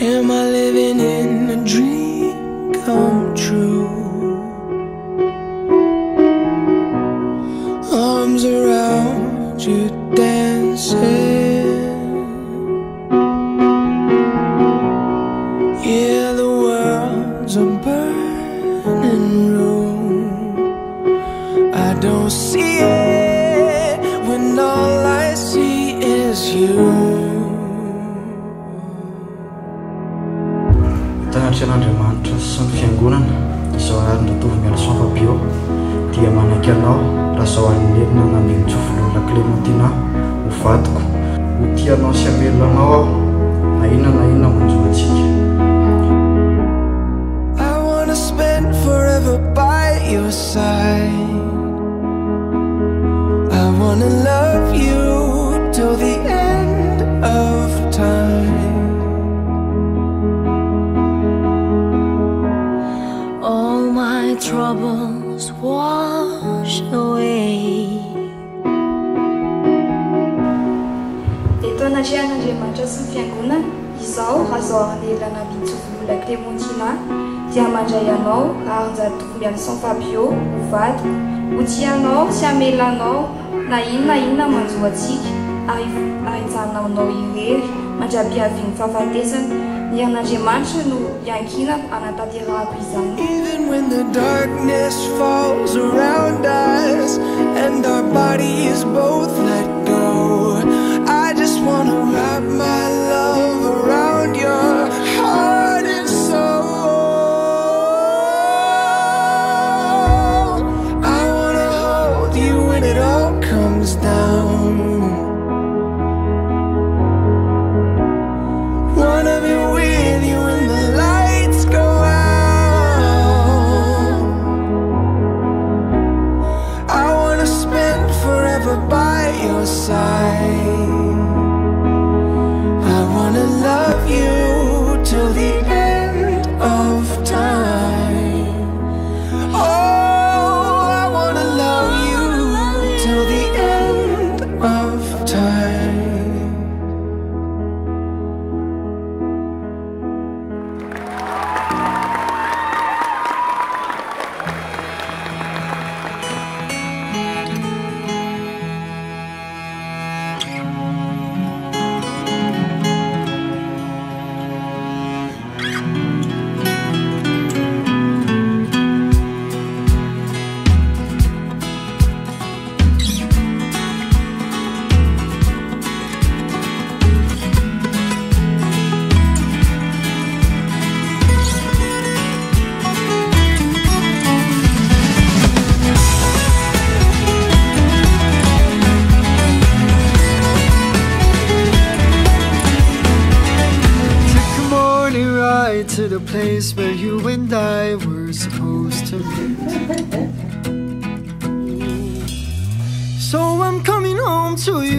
Am I living in a dream come true? Arms around you dancing. Yeah, the world's a burning room. I don't see it when all I see is you. Izao ary natovy mialasoa Fabioh dia manaiky anao ho ho tianao sy ameloanao aho na inona na inona I wanna spend by your side. I wanna love you till the end natrehan'andriamanitra sy ny fiangonana izao azao arnelana mitsovola klemontina dia mandray anao arinjatoko mialson fabio hovadiko ho tianao sy amelanao na inona inona manjoantsika. Ahinjanaonao irery mandrabiaviany fahafatesana ny an'andriamanitra no iankinako anatanterahako izany. To the place where you and I were supposed to meet. So I'm coming home to you.